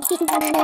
沈んでる。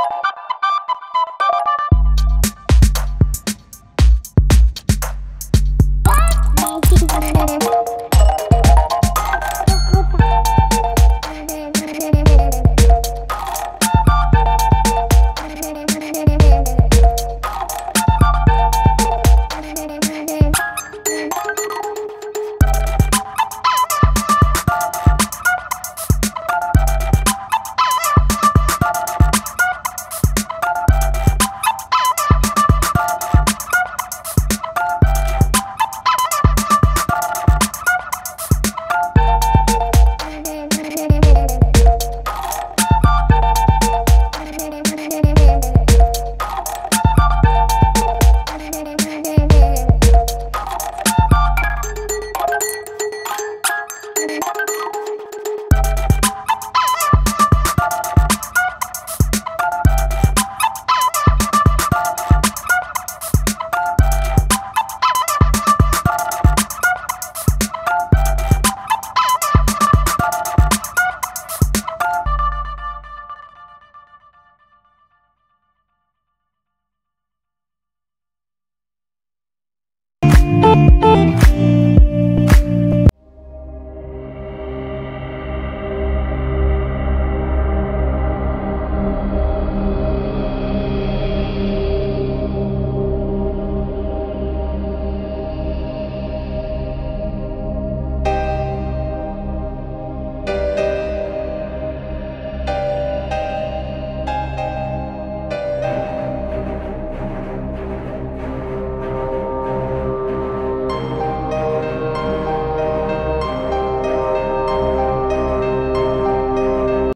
you